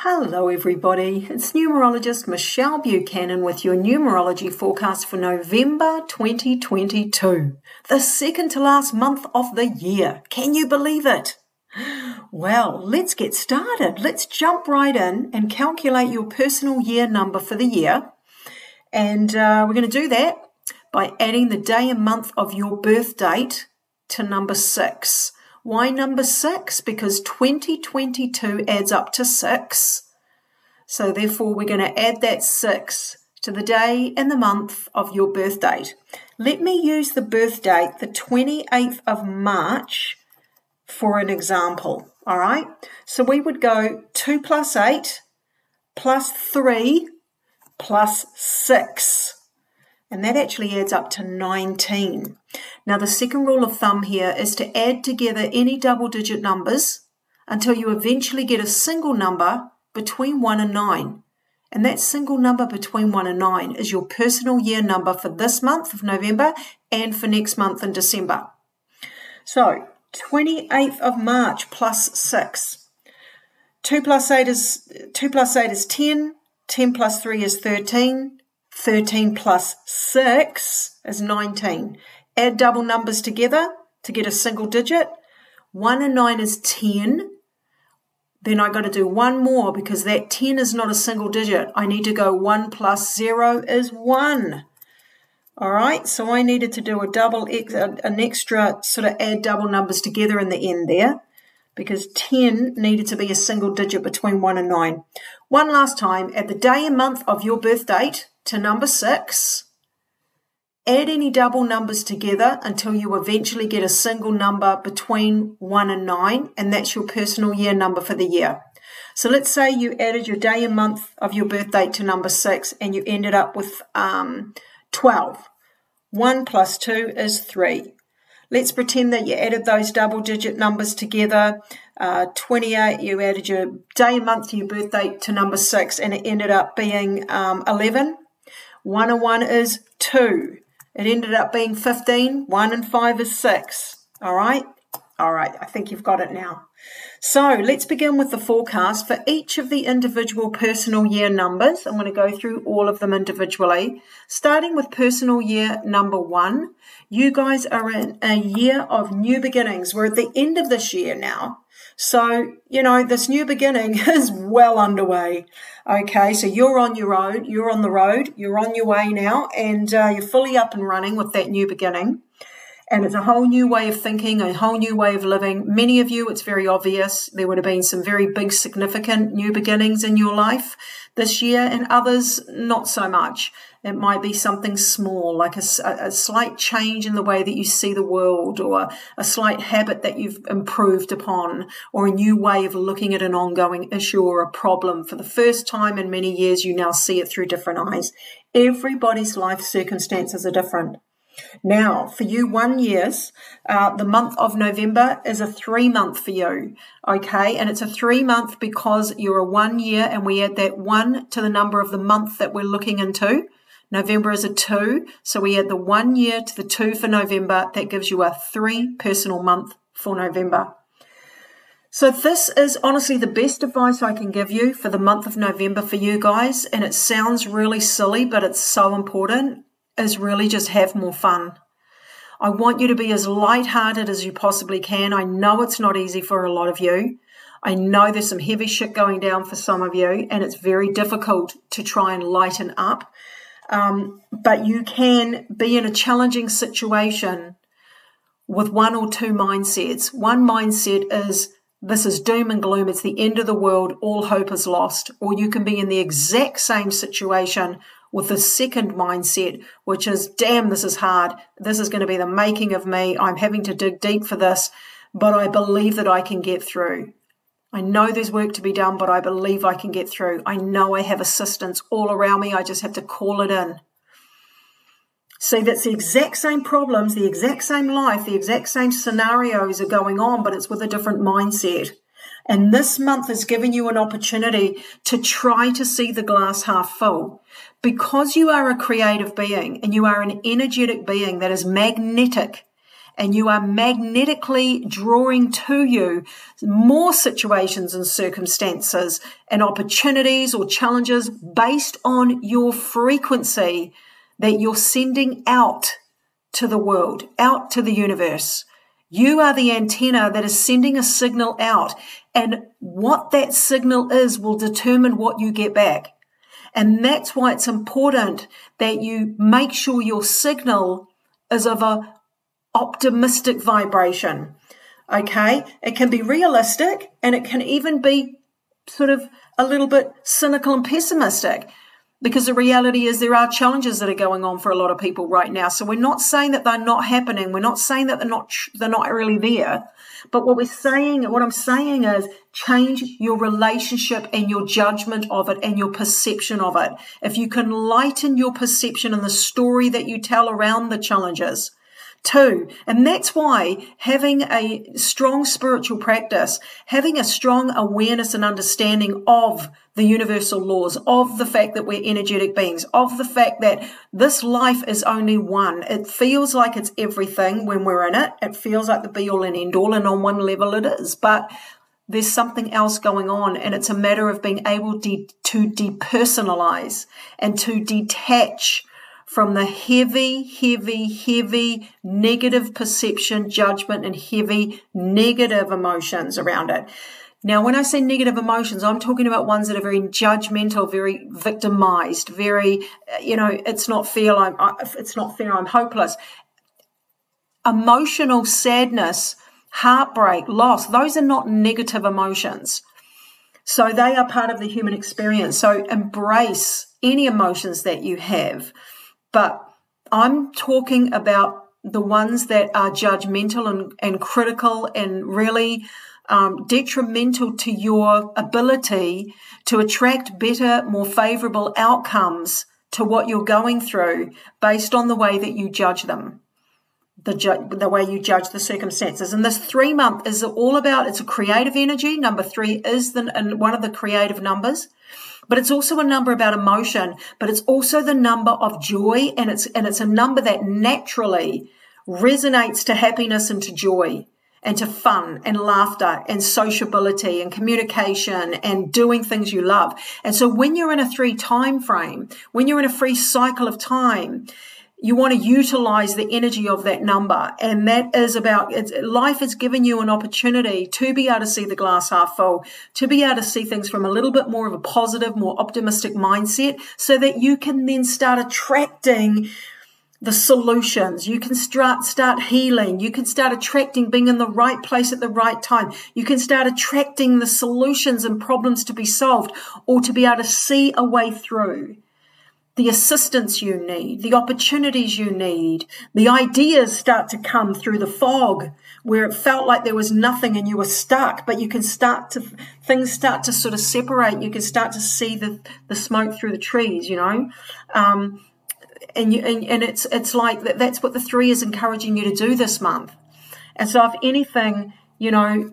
Hello, everybody. It's numerologist Michelle Buchanan with your numerology forecast for November 2022, the second to last month of the year. Can you believe it? Well, let's get started. Let's jump right in and calculate your personal year number for the year. And uh, we're going to do that by adding the day and month of your birth date to number six. Why number six? Because 2022 adds up to six. So therefore, we're going to add that six to the day and the month of your birth date. Let me use the birth date, the 28th of March, for an example. All right. So we would go 2 plus 8 plus 3 plus 6 and that actually adds up to 19. Now, the second rule of thumb here is to add together any double digit numbers until you eventually get a single number between 1 and 9. And that single number between 1 and 9 is your personal year number for this month of November and for next month in December. So, 28th of March plus 6. 2 plus 8 is 2 plus 8 is 10, 10 plus 3 is 13, 13 plus 6 is 19. Add double numbers together to get a single digit. 1 and 9 is 10. Then I got to do one more because that 10 is not a single digit. I need to go 1 plus 0 is 1. All right, so I needed to do a double, an extra sort of add double numbers together in the end there because 10 needed to be a single digit between 1 and 9. One last time, add the day and month of your birth date to number 6. Add any double numbers together until you eventually get a single number between 1 and 9, and that's your personal year number for the year. So let's say you added your day and month of your birth date to number 6 and you ended up with um, 12. 1 plus 2 is 3. Let's pretend that you added those double digit numbers together. Uh, 28, you added your day and month to your birth date to number 6, and it ended up being um, 11. 1 and 1 is 2. It ended up being 15. 1 and 5 is 6. All right? All right, I think you've got it now. So let's begin with the forecast for each of the individual personal year numbers. I'm going to go through all of them individually. Starting with personal year number one, you guys are in a year of new beginnings. We're at the end of this year now. So, you know, this new beginning is well underway. Okay, so you're on your own, you're on the road, you're on your way now, and uh, you're fully up and running with that new beginning. And it's a whole new way of thinking, a whole new way of living. Many of you, it's very obvious. There would have been some very big, significant new beginnings in your life this year, and others, not so much. It might be something small, like a, a, slight change in the way that you see the world, or a slight habit that you've improved upon, or a new way of looking at an ongoing issue or a problem. For the first time in many years, you now see it through different eyes. Everybody's life circumstances are different. Now, for you one years, uh, the month of November is a three month for you, okay? And it's a three month because you're a one year and we add that one to the number of the month that we're looking into. November is a two, so we add the one year to the two for November. That gives you a three personal month for November. So, this is honestly the best advice I can give you for the month of November for you guys. And it sounds really silly, but it's so important is really just have more fun. I want you to be as light-hearted as you possibly can. I know it's not easy for a lot of you. I know there's some heavy shit going down for some of you, and it's very difficult to try and lighten up. Um, but you can be in a challenging situation with one or two mindsets. One mindset is this is doom and gloom, it's the end of the world, all hope is lost. Or you can be in the exact same situation with the second mindset, which is, damn, this is hard. This is going to be the making of me. I'm having to dig deep for this, but I believe that I can get through. I know there's work to be done, but I believe I can get through. I know I have assistance all around me. I just have to call it in. See, that's the exact same problems, the exact same life, the exact same scenarios are going on, but it's with a different mindset. And this month has given you an opportunity to try to see the glass half full. Because you are a creative being and you are an energetic being that is magnetic and you are magnetically drawing to you more situations and circumstances and opportunities or challenges based on your frequency that you're sending out to the world, out to the universe. You are the antenna that is sending a signal out, and what that signal is will determine what you get back. And that's why it's important that you make sure your signal is of a optimistic vibration. Okay. It can be realistic and it can even be sort of a little bit cynical and pessimistic because the reality is there are challenges that are going on for a lot of people right now. So we're not saying that they're not happening. We're not saying that they're not they're not really there. But what we're saying, what I'm saying is change your relationship and your judgment of it and your perception of it. If you can lighten your perception and the story that you tell around the challenges, too. And that's why having a strong spiritual practice, having a strong awareness and understanding of the universal laws, of the fact that we're energetic beings, of the fact that this life is only one. It feels like it's everything when we're in it. It feels like the be all and end all. And on one level it is. But there's something else going on and it's a matter of being able de- to depersonalize and to detach from the heavy, heavy, heavy negative perception, judgment, and heavy negative emotions around it. Now, when I say negative emotions, I'm talking about ones that are very judgmental, very victimized, very, uh, you know, it's not fair. I'm, it's not fair. I'm hopeless. Emotional sadness, heartbreak, loss, those are not negative emotions. So they are part of the human experience. So embrace any emotions that you have. But I'm talking about the ones that are judgmental and, and critical and really um, detrimental to your ability to attract better, more favorable outcomes to what you're going through based on the way that you judge them. The, ju- the way you judge the circumstances. And this three month is all about, it's a creative energy. Number three is the, one of the creative numbers but it's also a number about emotion, but it's also the number of joy and it's, and it's a number that naturally resonates to happiness and to joy and to fun and laughter and sociability and communication and doing things you love. And so when you're in a three time frame, when you're in a free cycle of time, you want to utilize the energy of that number. And that is about life has given you an opportunity to be able to see the glass half full, to be able to see things from a little bit more of a positive, more optimistic mindset so that you can then start attracting the solutions. You can start, start healing. You can start attracting being in the right place at the right time. You can start attracting the solutions and problems to be solved or to be able to see a way through the assistance you need, the opportunities you need, the ideas start to come through the fog where it felt like there was nothing and you were stuck, but you can start to, things start to sort of separate. You can start to see the, the smoke through the trees, you know? Um, and you, and, and it's, it's like that, that's what the three is encouraging you to do this month. And so if anything, you know,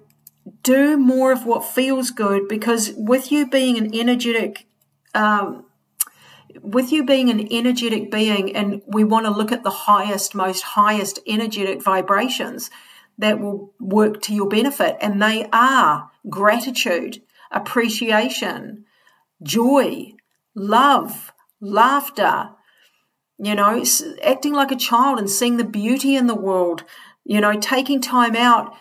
do more of what feels good because with you being an energetic, um, with you being an energetic being and we want to look at the highest, most highest energetic vibrations that will work to your benefit. And they are gratitude, appreciation, joy, love, laughter, you know, acting like a child and seeing the beauty in the world, you know, taking time out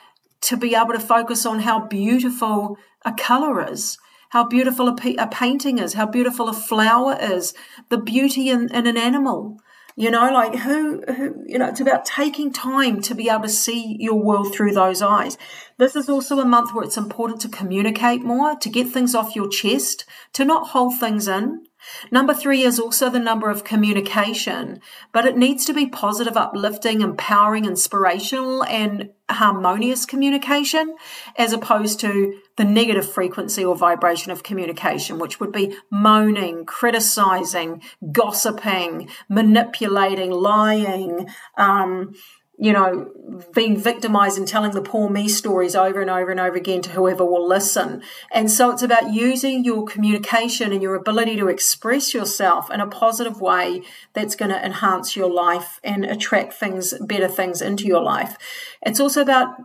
to be able to focus on how beautiful a color is how beautiful a, a painting is, how beautiful a flower is, the beauty in, in an animal. You know, like who, who, you know, it's about taking time to be able to see your world through those eyes. This is also a month where it's important to communicate more, to get things off your chest, to not hold things in. Number three is also the number of communication, but it needs to be positive, uplifting, empowering, inspirational, and harmonious communication, as opposed to the negative frequency or vibration of communication, which would be moaning, criticizing, gossiping, manipulating, lying, um, you know, being victimized and telling the poor me stories over and over and over again to whoever will listen. And so it's about using your communication and your ability to express yourself in a positive way that's going to enhance your life and attract things, better things into your life. It's also about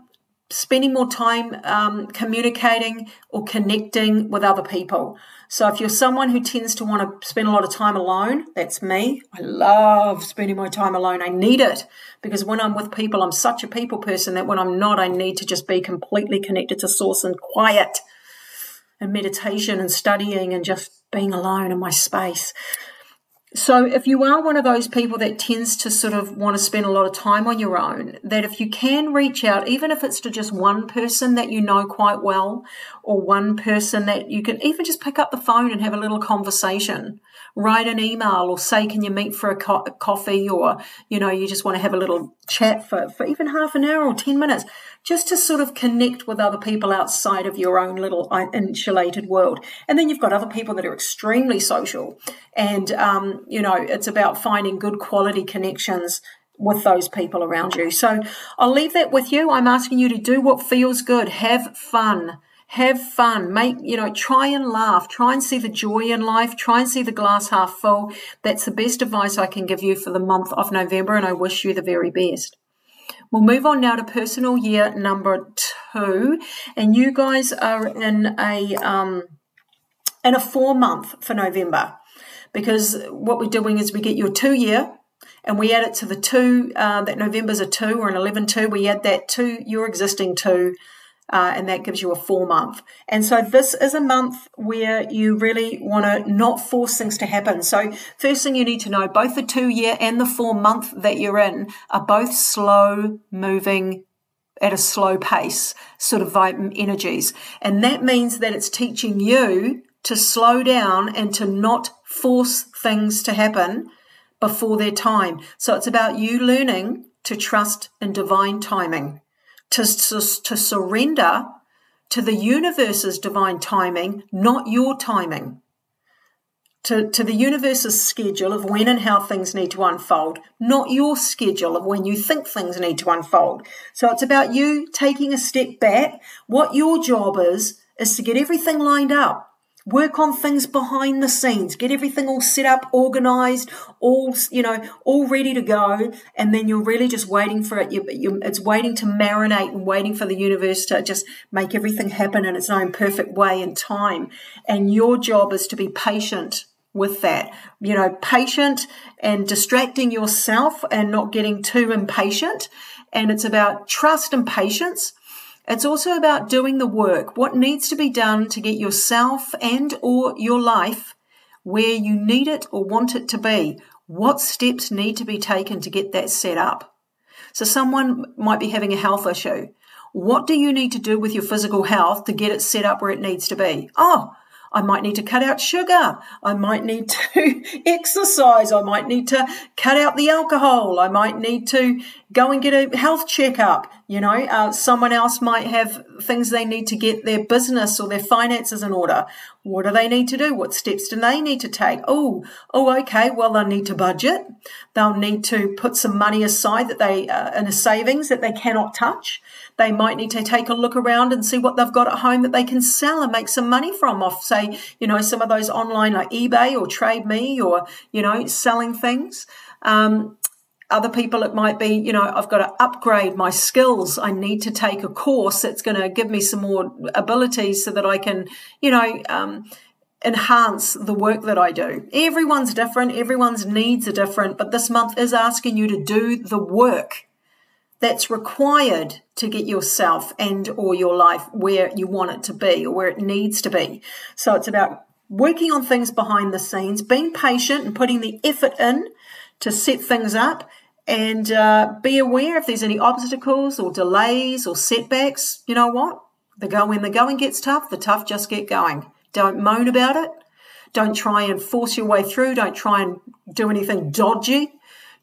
spending more time um, communicating or connecting with other people. So if you're someone who tends to want to spend a lot of time alone, that's me. I love spending my time alone. I need it because when I'm with people, I'm such a people person that when I'm not, I need to just be completely connected to source and quiet and meditation and studying and just being alone in my space. So, if you are one of those people that tends to sort of want to spend a lot of time on your own, that if you can reach out, even if it's to just one person that you know quite well, or one person that you can even just pick up the phone and have a little conversation, write an email, or say, Can you meet for a, co- a coffee? Or, you know, you just want to have a little chat for, for even half an hour or 10 minutes, just to sort of connect with other people outside of your own little insulated world. And then you've got other people that are extremely social. And, um, you know, it's about finding good quality connections with those people around you. So I'll leave that with you. I'm asking you to do what feels good, have fun. Have fun. Make, you know, try and laugh. Try and see the joy in life. Try and see the glass half full. That's the best advice I can give you for the month of November, and I wish you the very best. We'll move on now to personal year number two, and you guys are in a um, in a four month for November, because what we're doing is we get your two year, and we add it to the two uh, that November's a two or an 11 two. We add that to your existing two uh, and that gives you a four month. And so this is a month where you really want to not force things to happen. So first thing you need to know, both the two year and the four month that you're in are both slow moving at a slow pace sort of energies. And that means that it's teaching you to slow down and to not force things to happen before their time. So it's about you learning to trust in divine timing to, to, to surrender to the universe's divine timing, not your timing. To, to the universe's schedule of when and how things need to unfold, not your schedule of when you think things need to unfold. So it's about you taking a step back. What your job is, is to get everything lined up work on things behind the scenes, get everything all set up, organized, all, you know, all ready to go. And then you're really just waiting for it. You, you, it's waiting to marinate and waiting for the universe to just make everything happen in its own perfect way and time. And your job is to be patient with that. You know, patient and distracting yourself and not getting too impatient. And it's about trust and patience it's also about doing the work, what needs to be done to get yourself and or your life where you need it or want it to be. What steps need to be taken to get that set up? So someone might be having a health issue. What do you need to do with your physical health to get it set up where it needs to be? Oh, I might need to cut out sugar. I might need to exercise. I might need to cut out the alcohol. I might need to go and get a health checkup. You know, uh, someone else might have things they need to get their business or their finances in order. What do they need to do? What steps do they need to take? Oh, oh, okay. Well, they'll need to budget. They'll need to put some money aside that they uh, in a savings that they cannot touch. They might need to take a look around and see what they've got at home that they can sell and make some money from off, say, you know, some of those online like eBay or Trade Me or, you know, selling things. Um, other people, it might be, you know, I've got to upgrade my skills. I need to take a course that's going to give me some more abilities so that I can, you know, um, enhance the work that I do. Everyone's different. Everyone's needs are different, but this month is asking you to do the work that's required to get yourself and or your life where you want it to be or where it needs to be. So it's about working on things behind the scenes, being patient and putting the effort in to set things up and uh, be aware if there's any obstacles or delays or setbacks. You know what? The go when the going gets tough, the tough just get going. Don't moan about it. Don't try and force your way through. Don't try and do anything dodgy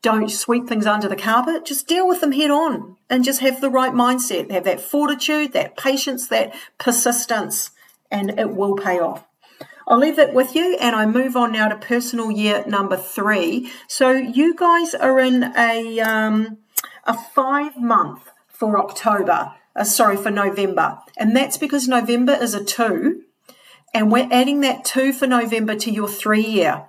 don't sweep things under the carpet. Just deal with them head on and just have the right mindset. Have that fortitude, that patience, that persistence, and it will pay off. I'll leave that with you and I move on now to personal year number three. So you guys are in a, um, a five month for October, uh, sorry, for November. And that's because November is a two, and we're adding that two for November to your three year.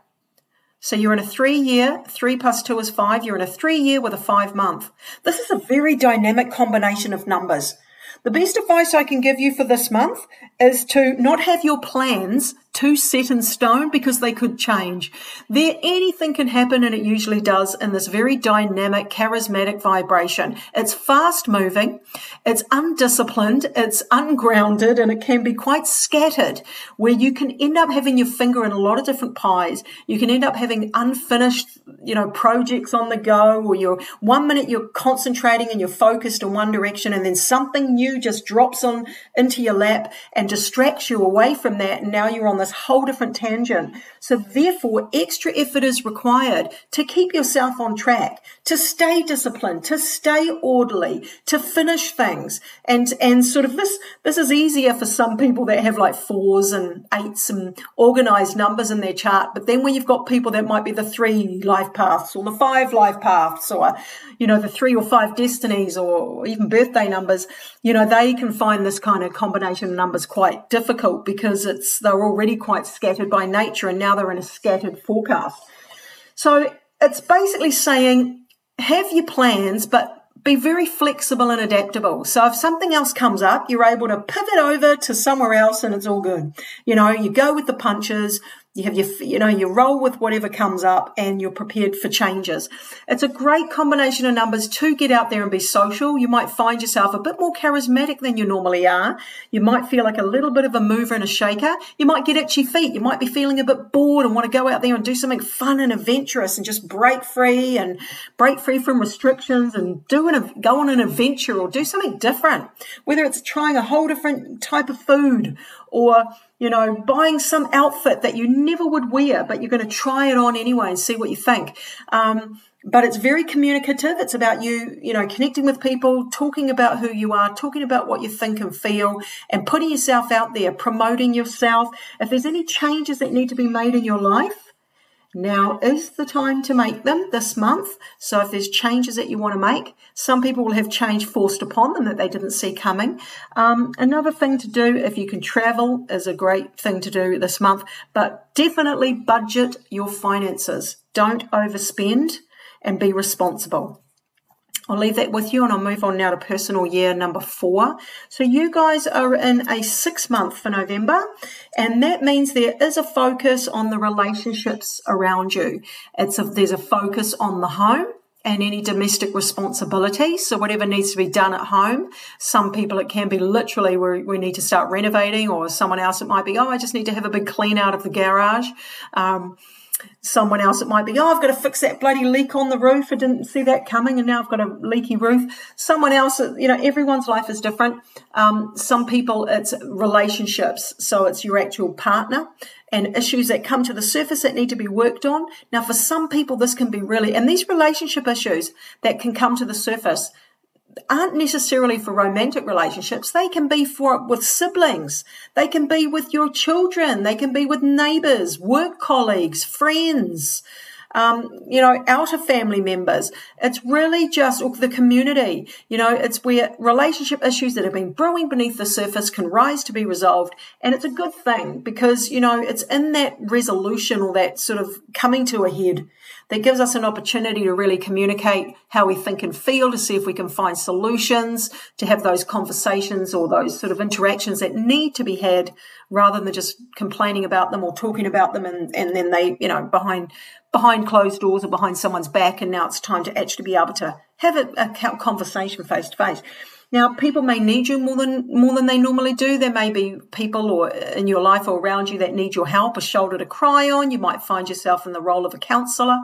So you're in a three year, three plus two is five. You're in a three year with a five month. This is a very dynamic combination of numbers. The best advice I can give you for this month is to not have your plans too set in stone because they could change. There, anything can happen and it usually does in this very dynamic, charismatic vibration. It's fast moving, it's undisciplined, it's ungrounded, and it can be quite scattered where you can end up having your finger in a lot of different pies. You can end up having unfinished, you know, projects on the go or you're one minute you're concentrating and you're focused in one direction and then something new just drops on into your lap and distracts you away from that. And now you're on this whole different tangent. So therefore, extra effort is required to keep yourself on track, to stay disciplined, to stay orderly, to finish things. And, and sort of this, this is easier for some people that have like fours and eights and organized numbers in their chart. But then when you've got people that might be the three life paths or the five life paths or, you know, the three or five destinies or even birthday numbers, you know, they can find this kind of combination of numbers quite difficult because it's, they're already quite scattered by nature and now they're in a scattered forecast. So it's basically saying have your plans, but be very flexible and adaptable. So if something else comes up, you're able to pivot over to somewhere else and it's all good. You know, you go with the punches, you have your, you know, you roll with whatever comes up and you're prepared for changes. It's a great combination of numbers to get out there and be social. You might find yourself a bit more charismatic than you normally are. You might feel like a little bit of a mover and a shaker. You might get itchy feet. You might be feeling a bit bored and want to go out there and do something fun and adventurous and just break free and break free from restrictions and do an, go on an adventure or do something different. Whether it's trying a whole different type of food or you know, buying some outfit that you never would wear, but you're going to try it on anyway and see what you think. Um, but it's very communicative. It's about you, you know, connecting with people, talking about who you are, talking about what you think and feel, and putting yourself out there, promoting yourself. If there's any changes that need to be made in your life, now is the time to make them this month. So if there's changes that you want to make, some people will have change forced upon them that they didn't see coming. Um, another thing to do, if you can travel, is a great thing to do this month, but definitely budget your finances. Don't overspend and be responsible. I'll leave that with you and I'll move on now to personal year number four. So you guys are in a six month for November and that means there is a focus on the relationships around you. It's a, there's a focus on the home and any domestic responsibilities. So whatever needs to be done at home. Some people it can be literally where we need to start renovating or someone else it might be, oh, I just need to have a big clean out of the garage. Um, someone else it might be oh i've got to fix that bloody leak on the roof. I didn't see that coming and now i've got a leaky roof. Someone else you know everyone's life is different. Um, some people it's relationships so it's your actual partner and issues that come to the surface that need to be worked on. Now for some people this can be really and these relationship issues that can come to the surface aren't necessarily for romantic relationships. They can be for with siblings. They can be with your children. They can be with neighbors, work colleagues, friends. Um, you know, outer family members. It's really just look the community. You know, it's where relationship issues that have been brewing beneath the surface can rise to be resolved. And it's a good thing because, you know, it's in that resolution or that sort of coming to a head that gives us an opportunity to really communicate how we think and feel to see if we can find solutions, to have those conversations or those sort of interactions that need to be had rather than just complaining about them or talking about them and, and then they, you know, behind behind closed doors or behind someone's back and now it's time to actually be able to have a, a conversation face to face. Now, people may need you more than more than they normally do. There may be people or in your life or around you that need your help, a shoulder to cry on. You might find yourself in the role of a counsellor.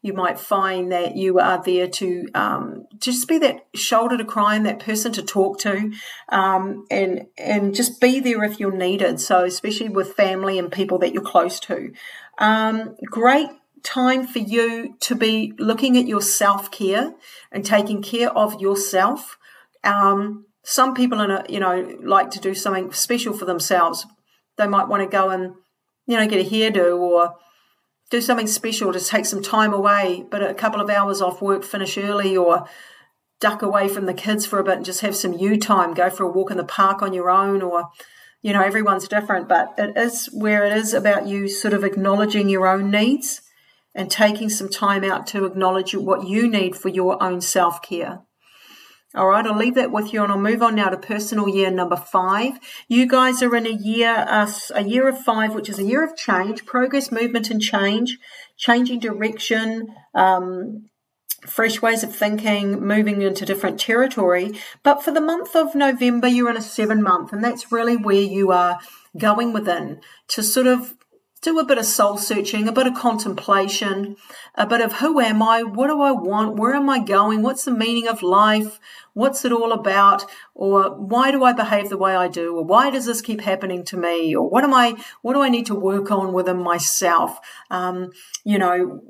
You might find that you are there to um, just be that shoulder to cry on, that person to talk to, um, and and just be there if you're needed. So, especially with family and people that you're close to, um, great time for you to be looking at your self care and taking care of yourself. Um, some people, in a, you know, like to do something special for themselves. They might want to go and, you know, get a hairdo or do something special to take some time away, but a couple of hours off work, finish early, or duck away from the kids for a bit and just have some you time, go for a walk in the park on your own, or, you know, everyone's different, but it is where it is about you sort of acknowledging your own needs and taking some time out to acknowledge what you need for your own self care. All right, I'll leave that with you, and I'll move on now to personal year number five. You guys are in a year, uh, a year of five, which is a year of change, progress, movement, and change, changing direction, um, fresh ways of thinking, moving into different territory. But for the month of November, you're in a seven month, and that's really where you are going within to sort of do a bit of soul searching, a bit of contemplation, a bit of who am I? What do I want? Where am I going? What's the meaning of life? What's it all about? Or why do I behave the way I do? Or why does this keep happening to me? Or what am I, what do I need to work on within myself? Um, you know,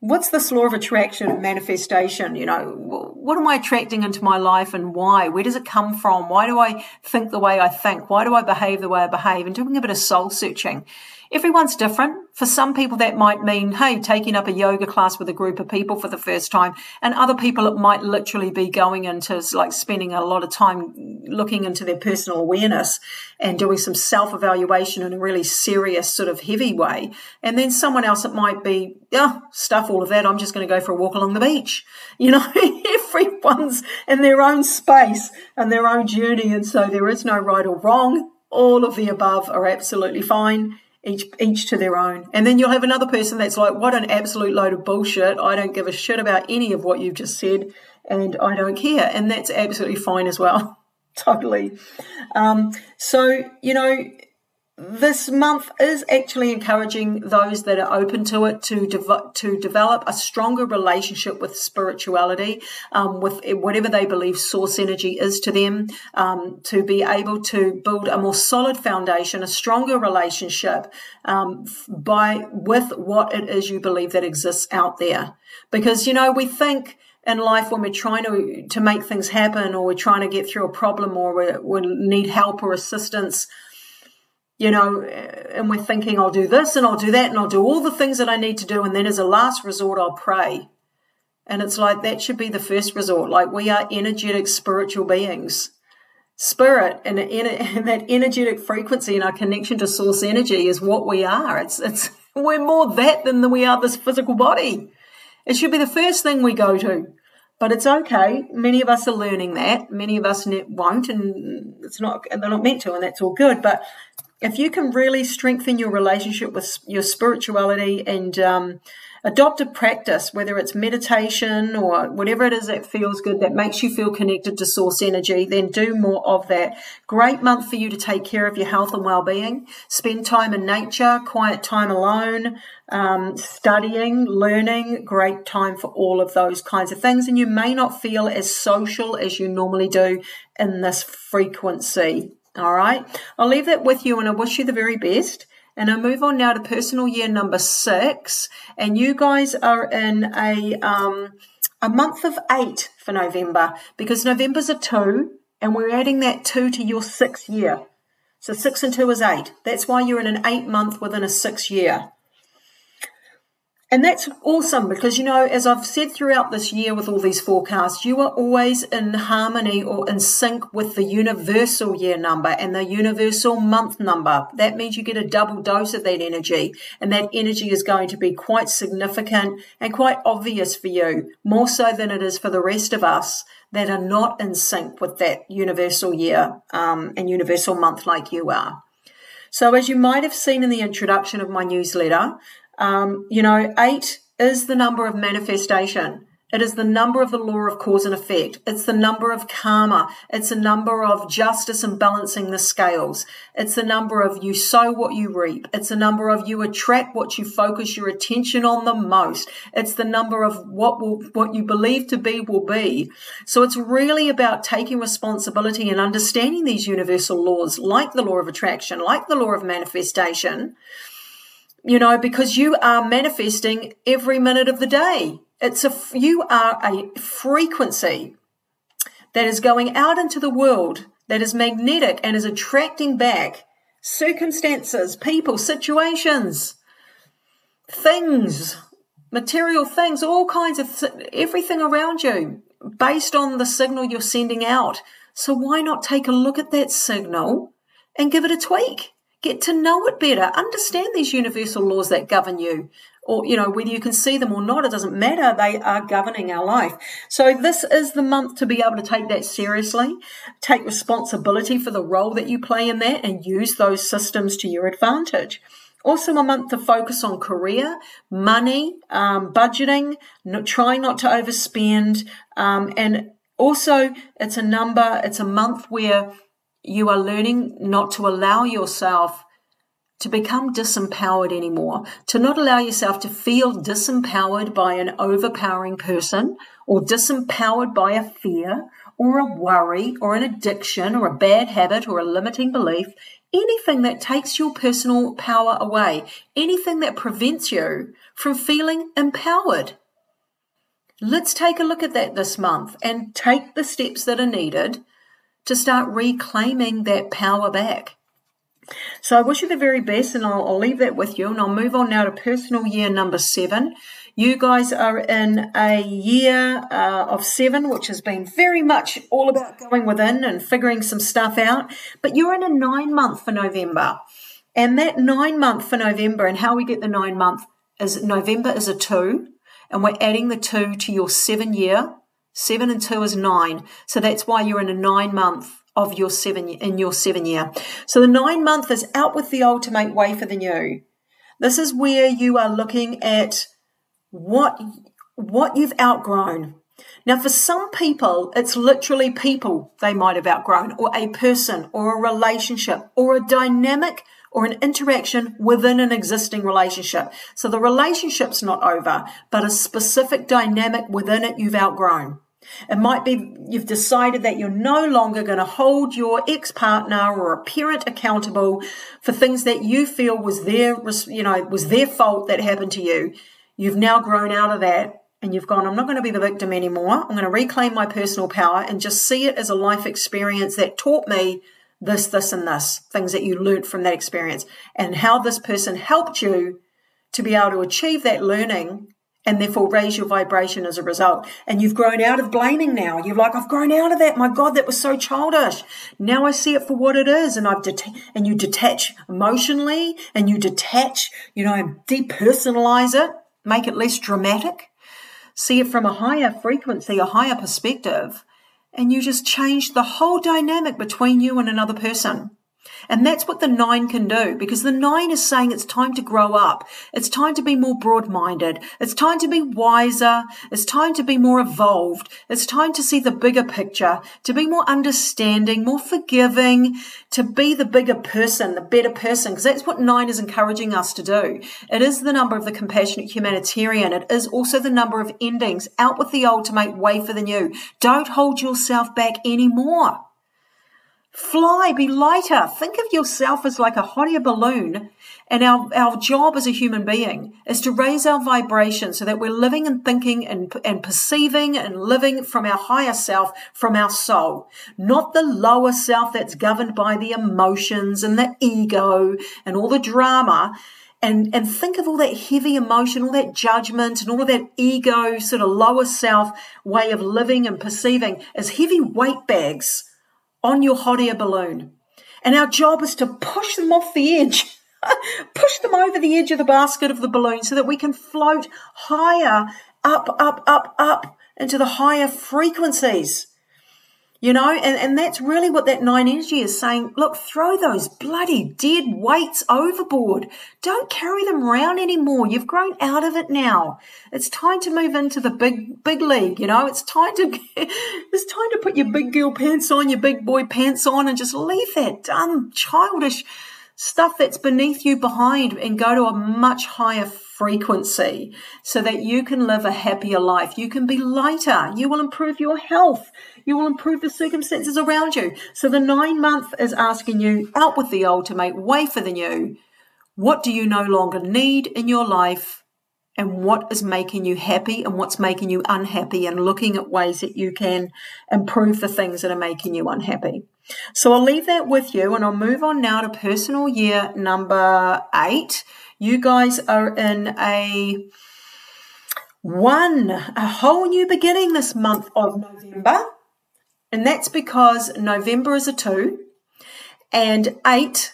what's this law of attraction and manifestation? You know, what am I attracting into my life and why? Where does it come from? Why do I think the way I think? Why do I behave the way I behave? And doing a bit of soul searching. Everyone's different. For some people, that might mean, hey, taking up a yoga class with a group of people for the first time. And other people, it might literally be going into like spending a lot of time looking into their personal awareness and doing some self evaluation in a really serious, sort of heavy way. And then someone else, it might be, yeah, stuff all of that. I'm just going to go for a walk along the beach. You know, everyone's in their own space and their own journey. And so there is no right or wrong. All of the above are absolutely fine each each to their own. And then you'll have another person that's like, "What an absolute load of bullshit! I don't give a shit about any of what you've just said, and I don't care." And that's absolutely fine as well, totally. Um, so you know, this month is actually encouraging those that are open to it to de- to develop a stronger relationship with spirituality, um, with whatever they believe source energy is to them, um, to be able to build a more solid foundation, a stronger relationship um, by with what it is you believe that exists out there. Because you know we think in life when we're trying to to make things happen, or we're trying to get through a problem, or we need help or assistance you know, and we're thinking, I'll do this and I'll do that and I'll do all the things that I need to do. And then as a last resort, I'll pray. And it's like that should be the first resort. Like we are energetic spiritual beings. Spirit and, and that energetic frequency and our connection to source energy is what we are. It's, it's, we're more that than we are this physical body. It should be the first thing we go to. But it's okay. Many of us are learning that. Many of us won't, and it's not. They're not meant to, and that's all good. But if you can really strengthen your relationship with your spirituality and um, adopt a practice, whether it's meditation or whatever it is that feels good, that makes you feel connected to source energy, then do more of that. Great month for you to take care of your health and well-being. Spend time in nature, quiet time alone, um, studying, learning. Great time for all of those kinds of things. And you may not feel as social as you normally do in this frequency. All right. I'll leave that with you and I wish you the very best. And I move on now to personal year number six. And you guys are in a um, a month of eight for November because November's a two, and we're adding that two to your sixth year. So six and two is eight. That's why you're in an eight month within a six year. And that's awesome because, you know, as I've said throughout this year with all these forecasts, you are always in harmony or in sync with the universal year number and the universal month number. That means you get a double dose of that energy. And that energy is going to be quite significant and quite obvious for you, more so than it is for the rest of us that are not in sync with that universal year um, and universal month like you are. So, as you might have seen in the introduction of my newsletter, um, you know, eight is the number of manifestation. It is the number of the law of cause and effect. It's the number of karma. It's a number of justice and balancing the scales. It's the number of you sow what you reap. It's the number of you attract what you focus your attention on the most. It's the number of what will, what you believe to be will be. So it's really about taking responsibility and understanding these universal laws like the law of attraction, like the law of manifestation you know, because you are manifesting every minute of the day. It's a, you are a frequency that is going out into the world that is magnetic and is attracting back circumstances, people, situations, things, material things, all kinds of th- everything around you based on the signal you're sending out. So why not take a look at that signal and give it a tweak? Get to know it better. Understand these universal laws that govern you. Or, you know, whether you can see them or not, it doesn't matter. They are governing our life. So this is the month to be able to take that seriously, take responsibility for the role that you play in that and use those systems to your advantage. Also, a month to focus on career, money, um, budgeting, not, trying not to overspend, um, and also it's a number, it's a month where you are learning not to allow yourself to become disempowered anymore, to not allow yourself to feel disempowered by an overpowering person or disempowered by a fear or a worry or an addiction or a bad habit or a limiting belief, anything that takes your personal power away, anything that prevents you from feeling empowered. Let's take a look at that this month and take the steps that are needed to start reclaiming that power back. So I wish you the very best, and I'll, I'll, leave that with you. And I'll move on now to personal year number seven. You guys are in a year uh, of seven, which has been very much all about going within and figuring some stuff out. But you're in a nine month for November. And that nine month for November, and how we get the nine month is November is a two, and we're adding the two to your seven year. Seven and two is nine. So that's why you're in a nine month of your seven in your seven year. So the nine month is out with the old to make way for the new. This is where you are looking at what what you've outgrown. Now, for some people, it's literally people they might have outgrown, or a person, or a relationship, or a dynamic or an interaction within an existing relationship. So the relationship's not over, but a specific dynamic within it you've outgrown. It might be you've decided that you're no longer going to hold your ex-partner or a parent accountable for things that you feel was their, you know, was their fault that happened to you. You've now grown out of that and you've gone, I'm not going to be the victim anymore. I'm going to reclaim my personal power and just see it as a life experience that taught me this, this, and this, things that you learned from that experience and how this person helped you to be able to achieve that learning and therefore raise your vibration as a result. And you've grown out of blaming now. You're like, I've grown out of that. My God, that was so childish. Now I see it for what it is. And I've det- and you detach emotionally and you detach, you know, depersonalize it, make it less dramatic, see it from a higher frequency, a higher perspective. And you just change the whole dynamic between you and another person. And that's what the nine can do because the nine is saying it's time to grow up. It's time to be more broad minded. It's time to be wiser. It's time to be more evolved. It's time to see the bigger picture, to be more understanding, more forgiving, to be the bigger person, the better person, because that's what nine is encouraging us to do. It is the number of the compassionate humanitarian. It is also the number of endings out with the old to make way for the new. Don't hold yourself back anymore. Fly, be lighter. Think of yourself as like a hot air balloon. And our, our job as a human being is to raise our vibration so that we're living and thinking and, and perceiving and living from our higher self, from our soul, not the lower self that's governed by the emotions and the ego and all the drama. And, and think of all that heavy emotion, all that judgment and all of that ego sort of lower self way of living and perceiving as heavy weight bags on your hot air balloon. And our job is to push them off the edge, push them over the edge of the basket of the balloon so that we can float higher, up, up, up, up into the higher frequencies. You know, and, and that's really what that nine energy is saying. Look, throw those bloody dead weights overboard. Don't carry them around anymore. You've grown out of it now. It's time to move into the big, big league. You know, it's time to, it's time to put your big girl pants on, your big boy pants on and just leave that dumb, childish stuff that's beneath you behind and go to a much higher frequency so that you can live a happier life. You can be lighter. You will improve your health. You will improve the circumstances around you. So the nine month is asking you out with the old to make way for the new. What do you no longer need in your life? And what is making you happy and what's making you unhappy and looking at ways that you can improve the things that are making you unhappy. So I'll leave that with you and I'll move on now to personal year number eight. You guys are in a One, a whole new beginning this month of November. And that's because November is a two and eight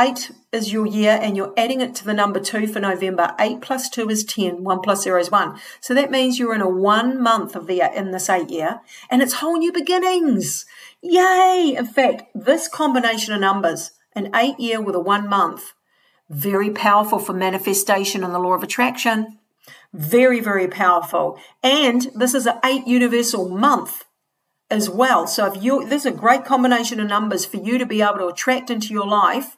Eight is your year, and you're adding it to the number two for November. Eight plus two is ten. One plus zero is one. So that means you're in a one month of the in this eight year, and it's whole new beginnings. Yay! In fact, this combination of numbers, an eight year with a one month, very powerful for manifestation and the law of attraction. Very, very powerful. And this is an eight universal month as well. So if you, there's a great combination of numbers for you to be able to attract into your life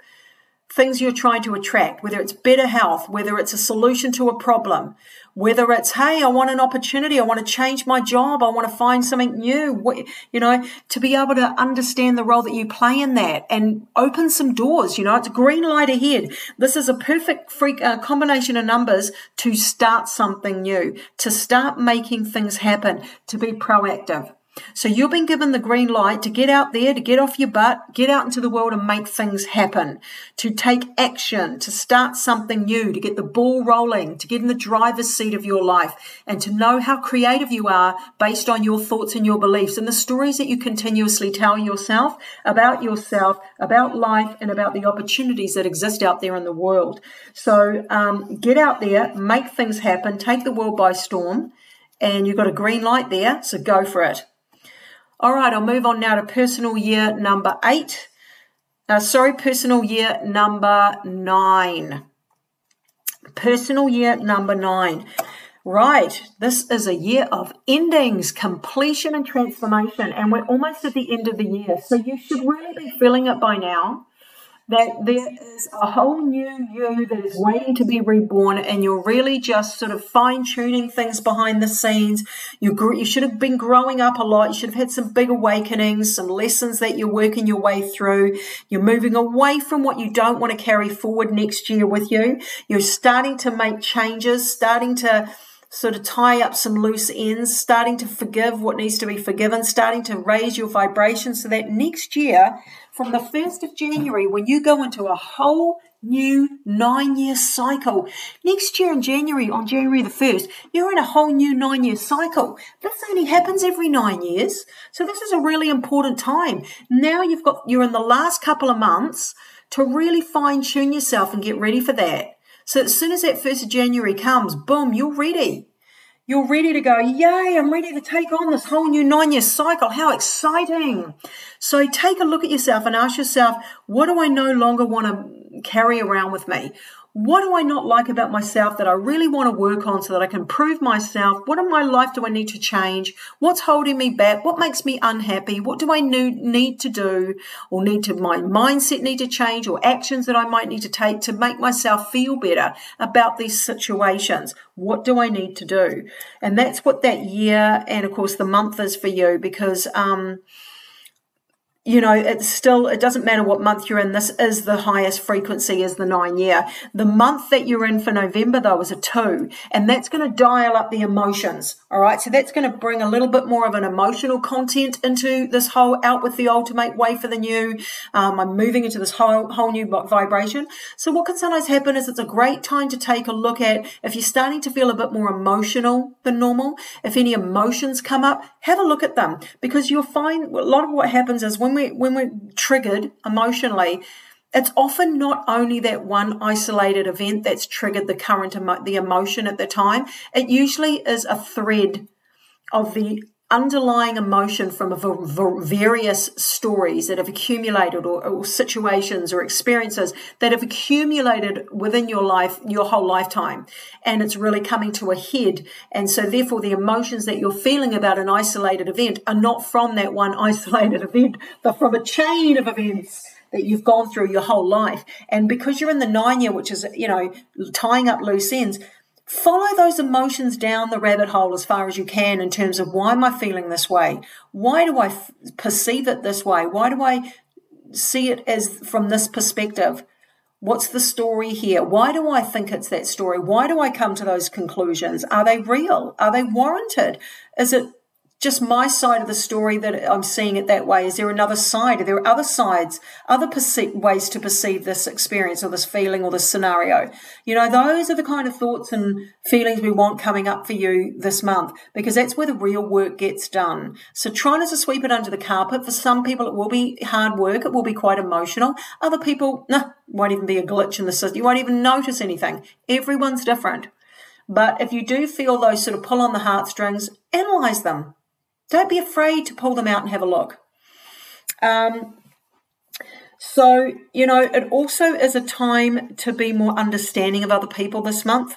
things you're trying to attract, whether it's better health, whether it's a solution to a problem, whether it's, hey, I want an opportunity, I want to change my job, I want to find something new, you know, to be able to understand the role that you play in that and open some doors, you know, it's green light ahead. This is a perfect freak, uh, combination of numbers to start something new, to start making things happen, to be proactive. So you've been given the green light to get out there, to get off your butt, get out into the world and make things happen, to take action, to start something new, to get the ball rolling, to get in the driver's seat of your life, and to know how creative you are based on your thoughts and your beliefs and the stories that you continuously tell yourself about yourself, about life, and about the opportunities that exist out there in the world. So um, get out there, make things happen, take the world by storm, and you've got a green light there, so go for it. All right, I'll move on now to personal year number eight. Uh, sorry, personal year number nine. Personal year number nine. Right, this is a year of endings, completion, and transformation, and we're almost at the end of the year. So you should really be feeling it by now that there is a whole new you that is waiting to be reborn, and you're really just sort of fine tuning things behind the scenes. You you should have been growing up a lot. You should have had some big awakenings, some lessons that you're working your way through. You're moving away from what you don't want to carry forward next year with you. You're starting to make changes, starting to sort of tie up some loose ends, starting to forgive what needs to be forgiven, starting to raise your vibration so that next year from the 1st of January, when you go into a whole new nine year cycle, next year in January, on January the 1st, you're in a whole new nine year cycle. This only happens every nine years. So this is a really important time. Now you've got, you're in the last couple of months to really fine tune yourself and get ready for that. So as soon as that 1st of January comes, boom, you're ready you're ready to go, yay, I'm ready to take on this whole new nine year cycle. How exciting. So take a look at yourself and ask yourself, what do I no longer want to carry around with me? What do I not like about myself that I really want to work on so that I can prove myself? What in my life do I need to change? What's holding me back? What makes me unhappy? What do I need to do or need to, my mindset need to change or actions that I might need to take to make myself feel better about these situations? What do I need to do? And that's what that year and of course the month is for you because, um, you know, it's still, it doesn't matter what month you're in. This is the highest frequency is the nine year. The month that you're in for November though is a two and that's going to dial up the emotions. All right. So that's going to bring a little bit more of an emotional content into this whole out with the make way for the new. Um, I'm moving into this whole, whole new vibration. So what can sometimes happen is it's a great time to take a look at if you're starting to feel a bit more emotional than normal, if any emotions come up, have a look at them because you'll find a lot of what happens is when we when we're triggered emotionally, it's often not only that one isolated event that's triggered the current emo- the emotion at the time. It usually is a thread of the underlying emotion from various stories that have accumulated or, or, situations or experiences that have accumulated within your life your whole lifetime. And it's really coming to a head. And so therefore the emotions that you're feeling about an isolated event are not from that one isolated event but from a chain of events that you've gone through your whole life. And because you're in the nine year which is you know tying up loose ends follow those emotions down the rabbit hole as far as you can in terms of why am I feeling this way? Why do I f- perceive it this way? Why do I see it as from this perspective? What's the story here? Why do I think it's that story? Why do I come to those conclusions? Are they real? Are they warranted? Is it just my side of the story that I'm seeing it that way? Is there another side? Are there other sides, other perce- ways to perceive this experience or this feeling or this scenario? You know, those are the kind of thoughts and feelings we want coming up for you this month because that's where the real work gets done. So try not to sweep it under the carpet. For some people, it will be hard work. It will be quite emotional. Other people, nah, won't even be a glitch in the system. You won't even notice anything. Everyone's different. But if you do feel those sort of pull on the heartstrings, analyze them don't be afraid to pull them out and have a look. Um, so, you know, it also is a time to be more understanding of other people this month.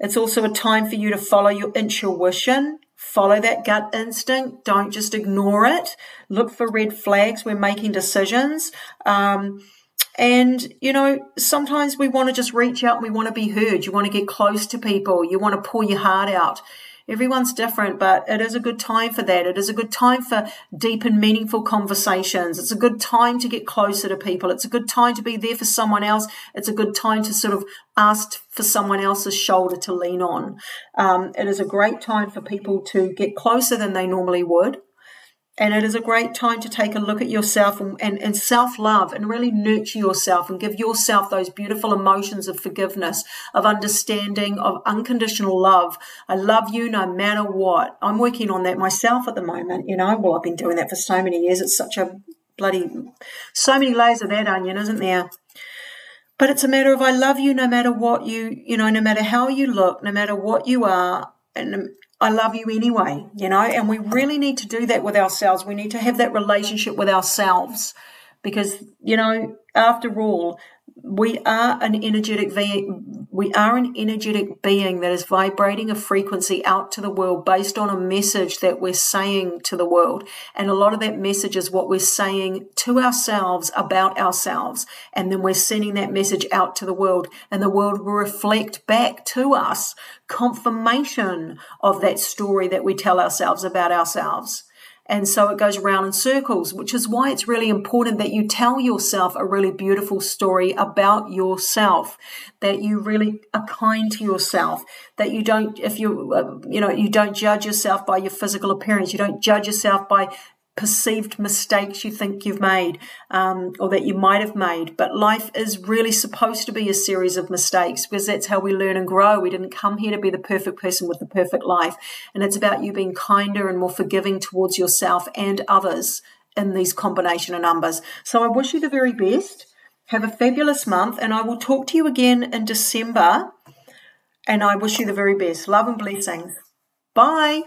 It's also a time for you to follow your intuition, follow that gut instinct. Don't just ignore it. Look for red flags when making decisions. Um, and, you know, sometimes we want to just reach out and we want to be heard. You want to get close to people. You want to pour your heart out. Everyone's different, but it is a good time for that. It is a good time for deep and meaningful conversations. It's a good time to get closer to people. It's a good time to be there for someone else. It's a good time to sort of ask for someone else's shoulder to lean on. Um, it is a great time for people to get closer than they normally would. And it is a great time to take a look at yourself and, and, and self love and really nurture yourself and give yourself those beautiful emotions of forgiveness, of understanding, of unconditional love. I love you no matter what. I'm working on that myself at the moment. You know, well, I've been doing that for so many years. It's such a bloody, so many layers of that onion, isn't there? But it's a matter of I love you no matter what you, you know, no matter how you look, no matter what you are, and I love you anyway, you know, and we really need to do that with ourselves. We need to have that relationship with ourselves because, you know, after all, we are an energetic. We are an energetic being that is vibrating a frequency out to the world based on a message that we're saying to the world. And a lot of that message is what we're saying to ourselves about ourselves. And then we're sending that message out to the world and the world will reflect back to us confirmation of that story that we tell ourselves about ourselves. And so it goes around in circles, which is why it's really important that you tell yourself a really beautiful story about yourself, that you really are kind to yourself, that you don't, if you, uh, you know, you don't judge yourself by your physical appearance, you don't judge yourself by perceived mistakes you think you've made um, or that you might have made. But life is really supposed to be a series of mistakes because that's how we learn and grow. We didn't come here to be the perfect person with the perfect life. And it's about you being kinder and more forgiving towards yourself and others in these combination of numbers. So I wish you the very best. Have a fabulous month, and I will talk to you again in December. And I wish you the very best. Love and blessings. Bye.